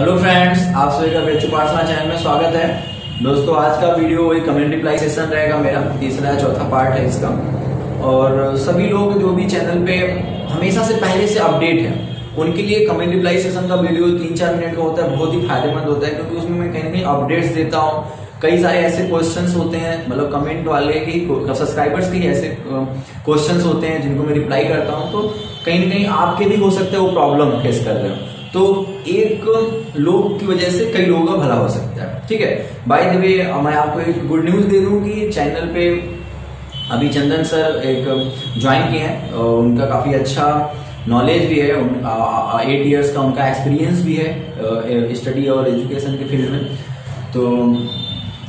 Hello friends आप सभी का बेचू पाठशाला चैनल में स्वागत है। दोस्तों, आज का वीडियो एक कमेंट रिप्लाई सेशन रहेगा। मेरा तीसरा चौथा पार्ट है इसका। और सभी लोग जो भी चैनल पे हमेशा से पहले से अपडेट है, उनके लिए कमेंट रिप्लाई सेशन का वीडियो तीन चार मिनट का होता है, बहुत ही फ़ायदेमंद होता है, क्योंकि उसमें मैं कहीं ना कहीं अपडेट्स देता हूँ। कई सारे ऐसे क्वेश्चंस होते हैं मतलब कमेंट वाले के सब्सक्राइबर्स के ऐसे क्वेश्चंस होते हैं जिनको मैं रिप्लाई करता हूँ। तो कहीं ना कहीं आपके भी हो सकते हैं वो प्रॉब्लम फेस कर रहे हो। तो एक लोग की वजह से कई लोगों का भला हो सकता है। ठीक है? बाय द वे मैं आपको एक गुड न्यूज़ दे दूँ कि चैनल पे अभी चंदन सर एक ज्वाइन किए हैं उनका काफ़ी अच्छा नॉलेज भी है। एट इयर्स का उनका एक्सपीरियंस भी है स्टडी और एजुकेशन के फ़ील्ड में। तो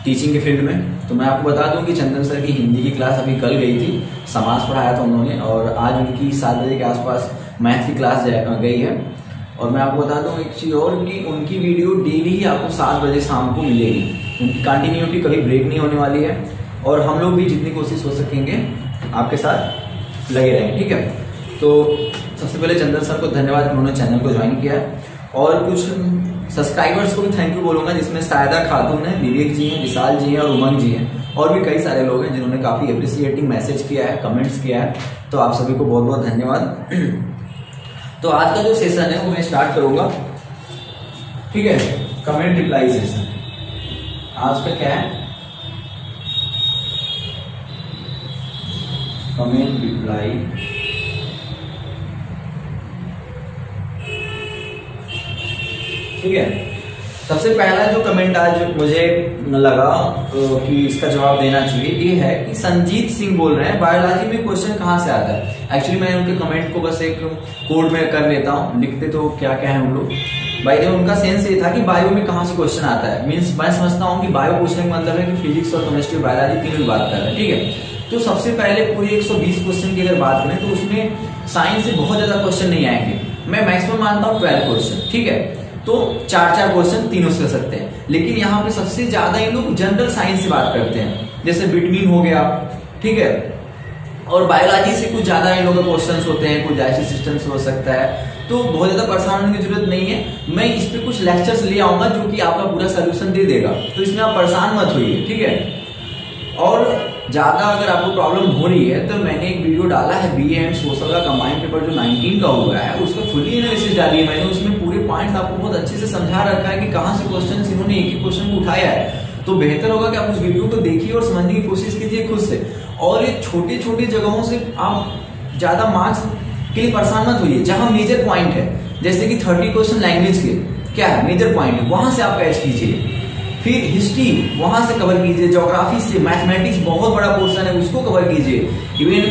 टीचिंग के फ़ील्ड में। तो मैं आपको बता दूँ कि चंदन सर की हिंदी की क्लास अभी कल गई थी। समाज पढ़ाया था उन्होंने और आज उनकी सात बजे के आसपास मैथ की क्लास गई है। और मैं आपको बता दूँ, एक चीज़ और, कि उनकी वीडियो डेली ही आपको सात बजे शाम को मिलेगी। उनकी कंटिन्यूटी कभी ब्रेक नहीं होने वाली है। और हम लोग भी जितनी कोशिश हो सकेंगे, आपके साथ लगे रहें, ठीक है? तो सबसे पहले चंदन सर को धन्यवाद, उन्होंने चैनल को ज्वाइन किया है। और कुछ सब्सक्राइबर्स को भी थैंक यू बोलूँगा, जिसमें सायदा खातून है, विवेक जी हैं, विशाल जी हैं और उमंग जी हैं। और भी कई सारे लोग हैं जिन्होंने काफ़ी अप्रिसिएटिंग मैसेज किया है कमेंट्स किया है। तो आप सभी को बहुत बहुत धन्यवाद। तो आज का जो सेशन है, वो मैं स्टार्ट करूँगा। ठीक है? कमेंट रिप्लाई सेशन आज का क्या है? कमेंट रिप्लाई ठीक है? सबसे पहला जो कमेंट आज मुझे लगा कि इसका जवाब देना चाहिए, ये है कि संजीत सिंह बोल रहे हैं, बायोलॉजी में क्वेश्चन कहाँ से आता है? एक्चुअली मैं उनके कमेंट को बस एक कोड में कर लेता हूँ, लिखते तो क्या क्या है उन लोग। भाई उनका सेंस ये था कि बायो में कहाँ से क्वेश्चन आता है। मीन्स मैं समझता हूँ कि बायो पूछने का मतलब है कि फिजिक्स और केमिस्ट्री बायोलॉजी तीनों बात कर रहे हैं, ठीक है? तो सबसे पहले पूरे 120 क्वेश्चन की अगर बात करें तो उसमें साइंस से बहुत ज़्यादा क्वेश्चन नहीं आएँगे। मैं मैक्सिमम मानता हूँ ट्वेल्व क्वेश्चन ठीक है? तो चार चार क्वेश्चन तीनों से कर सकते हैं। लेकिन यहाँ पे सबसे ज़्यादा ये लोग जनरल साइंस से बात करते हैं। जैसे विटमिन हो गया, ठीक है? और बायोलॉजी से कुछ ज़्यादा इन लोगों के क्वेश्चन होते हैं, कुछ डाइजेस्टिव सिस्टम हो सकता है। तो बहुत ज़्यादा परेशान होने की ज़रूरत नहीं है। मैं इस पर कुछ लेक्चर्स ले आऊँगा जो कि आपका पूरा सोल्यूशन दे देगा। तो इसमें आप परेशान मत होइए, ठीक है? और ज़्यादा अगर आपको प्रॉब्लम हो रही है तो मैंने एक वीडियो डाला है बी एंड सोशल का कंबाइंड पेपर जो 19 का हुआ है, उसका फुली एनालिसिस डाली है। मैंने उसमें पूरे पॉइंट्स आपको बहुत अच्छे से समझा रखा है कि कहाँ से क्वेश्चन इन्होंने एक ही क्वेश्चन को उठाया है। तो बेहतर होगा कि आप उस वीडियो को देखिए और समझने की कोशिश कीजिए खुद से। और ये छोटी छोटी जगहों से आप ज़्यादा मार्क्स के लिए परेशान मत होइए, जहाँ मेजर पॉइंट है। जैसे कि थर्टी क्वेश्चन लैंग्वेज के, क्या है? मेजर पॉइंट है। वहाँ से आप कैच कीजिए। फिर हिस्ट्री वहाँ से कवर कीजिए ज्योग्राफी से मैथमेटिक्स बहुत बड़ा पोर्शन है, उसको कवर कीजिए। इवन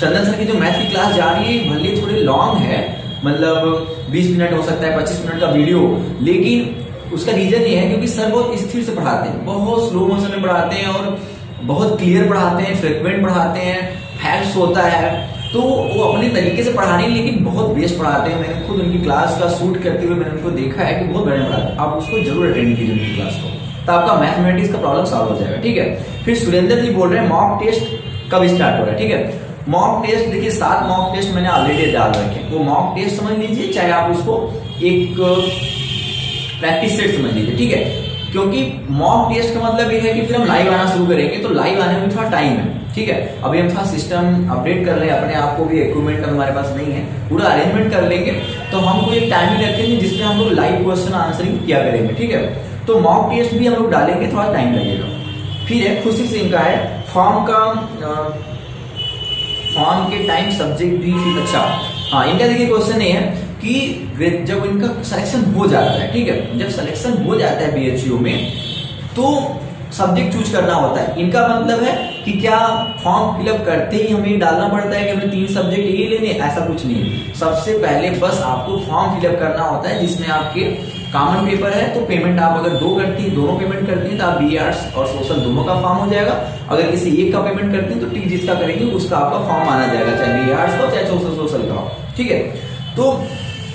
चंदन सर की जो मैथ की क्लास जा रही है, भले थोड़े लॉन्ग है मतलब 20 मिनट हो सकता है 25 मिनट का वीडियो लेकिन उसका रीजन ये है क्योंकि सर बहुत स्थिर से पढ़ाते हैं, बहुत स्लो मोशन में पढ़ाते हैं और बहुत क्लियर पढ़ाते हैं फ्रिक्वेंट पढ़ाते हैं फैक्ट्स होता है। तो वो अपने तरीके से पढ़ा रहे हैं, लेकिन बहुत बेस्ट पढ़ाते हैं। मैंने खुद उनकी क्लास का शूट करते हुए मैंने उनको देखा है कि बहुत बढ़िया पढ़ाते हैं। आप उसको ज़रूर अटेंड कीजिए उनकी क्लास को। तो आपका मैथमेटिक्स का प्रॉब्लम सॉल्व हो जाएगा, ठीक है? फिर सुरेंद्र जी बोल रहे हैं मॉक टेस्ट कब स्टार्ट हो रहा है, ठीक है? मॉक टेस्ट देखिए, सात मॉक टेस्ट मैंने ऑलरेडी डाल रखे। वो मॉक टेस्ट समझ लीजिए, चाहे आप उसको एक प्रैक्टिस सेट समझ लीजिए, ठीक है? क्योंकि मॉक टेस्ट का मतलब ये है कि फिर हम लाइव आना शुरू करेंगे तो लाइव आने में थोड़ा टाइम है, ठीक है? अभी हम थोड़ा सिस्टम अपडेट कर रहे हैं, अपने आप को भी इक्विपमेंट हमारे पास नहीं है, पूरा अरेंजमेंट कर लेंगे तो हम हमको एक टाइमिंग रखेंगे जिसमें हम लोग लाइव क्वेश्चन आंसरिंग किया करेंगे, ठीक है? तो मॉक टेस्ट भी हम लोग डालेंगे, थोड़ा टाइम लगेगा। फिर है खुशी सिंह का है फॉर्म का फॉर्म के टाइम सब्जेक्ट भी फिर अच्छा। हाँ इनका देखिए क्वेश्चन ये है कि जब इनका सिलेक्शन हो जाता है, ठीक है? जब सिलेक्शन हो जाता है बीएचयू में तो सब्जेक्ट चूज़ करना होता है। इनका मतलब है कि क्या फॉर्म फिलअप करते ही हमें डालना पड़ता है कि हमें तीन सब्जेक्ट ये लेने ऐसा कुछ नहीं। सबसे पहले बस आपको फॉर्म फिलअप करना होता है, जिसमें आपके कॉमन पेपर है तो पेमेंट आप अगर दो करती हैं, दोनों पेमेंट करती हैं तो आप बी आर्ट्स और सोशल दोनों का फॉर्म हो जाएगा। अगर किसी एक का पेमेंट करती हैं तो टी जिसका करेंगे, उसका आपका फॉर्म आना जाएगा, चाहे बी आर्ट्स हो, चाहे सोशल सोशल का ठीक है? तो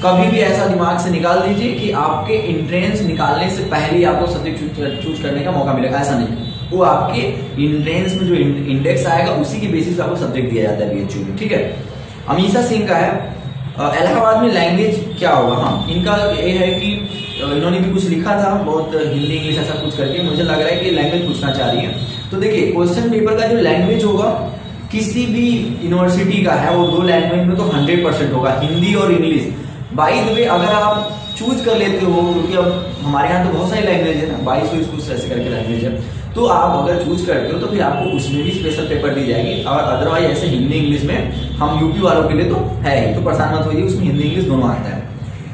कभी भी ऐसा दिमाग से निकाल दीजिए कि आपके इंट्रेंस निकालने से पहले ही आपको सब्जेक्ट चूज़ करने का मौका मिलेगा, ऐसा नहीं वो आपके इंट्रेंस में जो इंडेक्स आएगा, उसी के बेसिस पे आपको सब्जेक्ट दिया जाता है बीएचयू में, ठीक है? अमीशा सिंह का है। इलाहाबाद में लैंग्वेज क्या होगा? हाँ इनका ये है कि इन्होंने भी कुछ लिखा था, बहुत हिंदी, इंग्लिश ऐसा कुछ करके, मुझे लग रहा है कि लैंग्वेज पूछना चाह रही है। तो देखिए क्वेश्चन पेपर का जो लैंग्वेज होगा, किसी भी यूनिवर्सिटी का है, वो दो लैंग्वेज में तो हंड्रेड परसेंट होगा, हिंदी और इंग्लिश। बाई द वे अगर आप चूज़ कर लेते हो, क्योंकि अब हमारे यहाँ तो बहुत सारी लैंग्वेज है ना बाईस सौ ऐसे करके लैंग्वेज है। तो आप अगर चूज़ करते हो तो फिर आपको उसमें भी स्पेशल पेपर दी जाएगी। और अदरवाइज़ ऐसे हिंदी इंग्लिश में हम यूपी वालों के लिए तो है ही। तो परेशान मत होइए, उसमें हिंदी इंग्लिश दोनों आता है।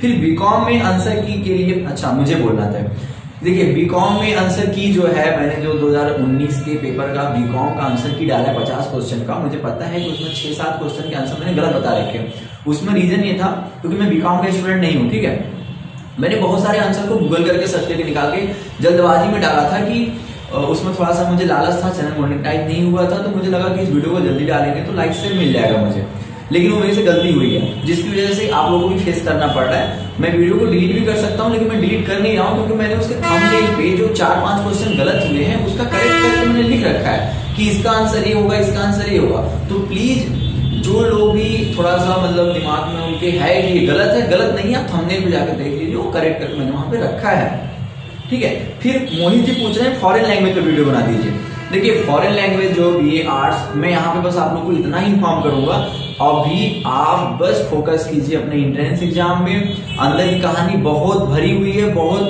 फिर बीकॉम में आंसर की के लिए अच्छा मुझे बोलना था। देखिए बीकॉम में आंसर की जो है, मैंने जो 2019 के पेपर का बीकॉम का आंसर की डाला है पचास क्वेश्चन का। मुझे पता है कि उसमें छह सात क्वेश्चन के आंसर मैंने गलत बता रखे उसमें रीजन ये था, क्योंकि मैं बीकॉम का स्टूडेंट नहीं हूँ, ठीक है? मैंने बहुत सारे आंसर को गूगल करके सर्च करके निकाल के जल्दबाजी में डाला था कि उसमें थोड़ा सा मुझे लालच था चैनल मोनिटाइज नहीं हुआ था तो मुझे लगा कि इस वीडियो को जल्दी डालेंगे तो लाइक से मिल जाएगा मुझे। लेकिन वो मेरे से गलती हुई है, जिसकी वजह से आप लोगों को भी फेस करना पड़ रहा है। मैं वीडियो को डिलीट भी कर सकता हूँ, लेकिन मैं डिलीट कर नहीं रहा हूँ, क्योंकि मैंने उसके थंबनेल पे जो चार पाँच क्वेश्चन गलत हुए हैं, उसका करेक्ट करके मैंने लिख रखा है कि इसका आंसर ये होगा, इसका आंसर ये होगा। तो प्लीज़ जो लोग भी थोड़ा सा मतलब दिमाग में उनके है कि ये गलत है, गलत नहीं आप थंबनेल पे जाकर देख लीजिए, वो करेक्ट करके मैंने वहाँ पे रखा है। ठीक है? फिर मोहित जी पूछ रहे हैं फॉरेन लैंग्वेज का वीडियो बना दीजिए। देखिए फॉरेन लैंग्वेज जो बी ए आर्ट्स मैं यहाँ पे बस आप लोग को इतना ही इन्फॉर्म करूँगा अभी आप बस फोकस कीजिए अपने इंट्रेंस एग्ज़ाम में। अंदर की कहानी बहुत भरी हुई है, बहुत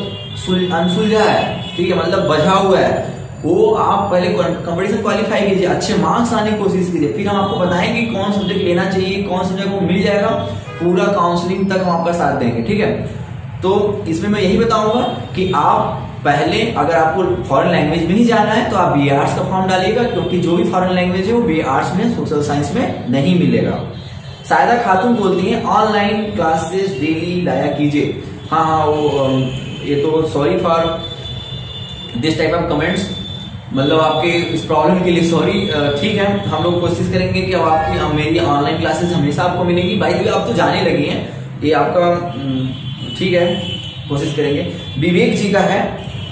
अनसुलझा है। ठीक है मतलब बजा हुआ है। वो आप पहले कंपटीशन क्वालिफाई कीजिए, अच्छे मार्क्स आने की कोशिश कीजिए। फिर हम आपको बताएँगे कौन सब्जेक्ट लेना चाहिए, कौन सब्जेक्ट को मिल जाएगा। पूरा काउंसलिंग तक हम आपका साथ देंगे, ठीक है? तो इसमें मैं यही बताऊँगा कि आप पहले अगर आपको फॉरेन लैंग्वेज में ही जाना है तो आप बी आर्ट्स का फॉर्म डालिएगा, क्योंकि जो भी फॉरेन लैंग्वेज है, वो बी आर्ट्स में सोशल साइंस में नहीं मिलेगा। सायदा खातून बोलती है ऑनलाइन क्लासेस डेली लाया कीजिए। हाँ हाँ वो ये तो sorry for this type of comments मतलब आपके इस प्रॉब्लम के लिए सॉरी ठीक है, हम लोग कोशिश करेंगे कि अब आपकी मेरी ऑनलाइन क्लासेस हमेशा आपको मिलेगी। भाई आप तो जाने लगी हैं, ये आपका ठीक है, कोशिश करेंगे। विवेक जी का है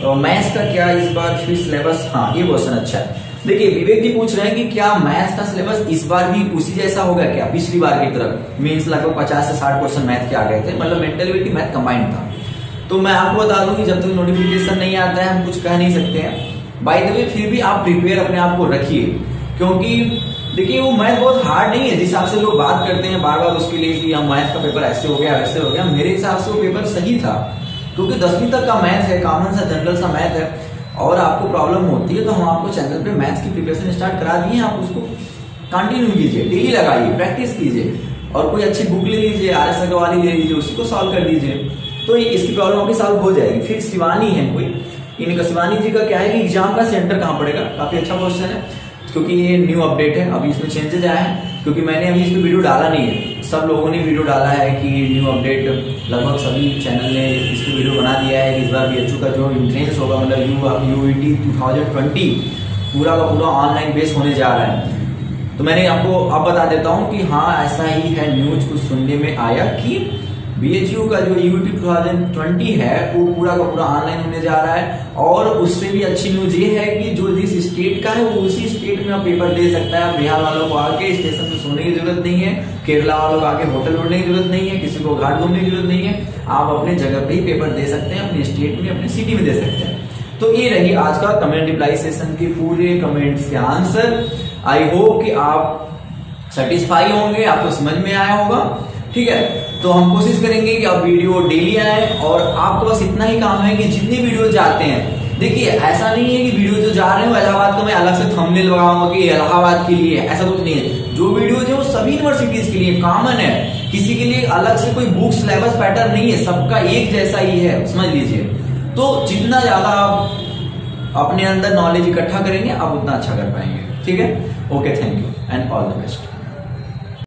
मैथ्स का क्या इस बार फिर सिलेबस हाँ ये क्वेश्चन अच्छा है। देखिए, विवेक जी पूछ रहे हैं कि क्या मैथ्स का सिलेबस इस बार भी उसी जैसा होगा क्या? पिछली बार की तरफ़। मीन्स लगभग पचास से साठ क्वेश्चन मैथ के आ गए थे मतलब मेंटलिटी मैथ कंबाइंड था। तो मैं आपको बता दूँ कि जब तक नोटिफिकेशन नहीं आता है, हम कुछ कह नहीं सकते हैं। बाई द वे फिर भी आप प्रिपेयर अपने आप को रखिए, क्योंकि देखिए, वो मैथ बहुत हार्ड नहीं है। जिस हिसाब से लोग बात करते हैं बार बार उसके लिए कि हम मैथ का पेपर ऐसे हो गया, वैसे हो गया, मेरे हिसाब से वो पेपर सही था। क्योंकि दसवीं तक का मैथ है कॉमन सा जनरल सा मैथ है, और आपको प्रॉब्लम होती है तो हम आपको चैनल पे मैथ्स की प्रिपरेशन स्टार्ट करा दिए, आप उसको कंटिन्यू कीजिए डेली लगाइए प्रैक्टिस कीजिए, और कोई अच्छी बुक ले लीजिए आर एस अग्रवाली ले लीजिए, उसको सॉल्व कर दीजिए तो इसकी प्रॉब्लम आपकी सॉल्व हो जाएगी। फिर शिवानी है कोई, इनका शिवानी जी का क्या है कि एग्ज़ाम का सेंटर कहाँ पड़ेगा? काफ़ी अच्छा क्वेश्चन है, क्योंकि ये न्यू अपडेट है, अभी इसमें चेंजेज आया है, क्योंकि मैंने अभी इसमें वीडियो डाला नहीं है। सब लोगों ने वीडियो डाला है कि न्यू अपडेट लगभग सभी चैनल ने इसकी वीडियो बना दिया है कि इस बार बी का जो इंट्रेंस होगा मतलब U U T two thousand twenty पूरा का पूरा ऑनलाइन बेस होने जा रहा है। तो मैंने आपको अब बता देता हूँ कि हाँ ऐसा ही है न्यूज़ कुछ सुनने में आया कि बीएचयू का जो यूटी ट्वेंटी है, वो पूरा का पूरा ऑनलाइन होने जा रहा है। और उससे भी अच्छी न्यूज़ ये है कि जो जिस स्टेट का है, वो उसी स्टेट में पेपर दे सकता है। बिहार वालों को आके स्टेशन में सोने की ज़रूरत नहीं है, केरला वालों को आके होटल ढूँढने की ज़रूरत नहीं है, किसी को घाट घूमने की ज़रूरत नहीं है। आप अपने जगह पे ही पेपर दे सकते हैं, अपने स्टेट में, अपने सिटी में दे सकते हैं। तो ये रही आज का कमेंट रिप्लाई सेशन के पूरे कमेंट्स के आंसर आई होप कि आप सेटिस्फाई होंगे, आपको समझ में आया होगा। ठीक है? तो हम कोशिश करेंगे कि आप वीडियो डेली आए और आपको बस इतना ही काम है कि जितनी वीडियो जाते हैं। देखिए, ऐसा नहीं है कि वीडियो जो जा रहे हैं इलाहाबाद का मैं अलग से थंबनेल लगाऊँगा कि इलाहाबाद के लिए, ऐसा कुछ नहीं है। जो वीडियो है वो सभी यूनिवर्सिटीज के लिए कॉमन है, किसी के लिए अलग से कोई बुक सिलेबस पैटर्न नहीं है, सबका एक जैसा ही है, समझ लीजिए। तो जितना ज़्यादा आप अपने अंदर नॉलेज इकट्ठा करेंगे, आप उतना अच्छा कर पाएँगे। ठीक है? Okay thank you and all the best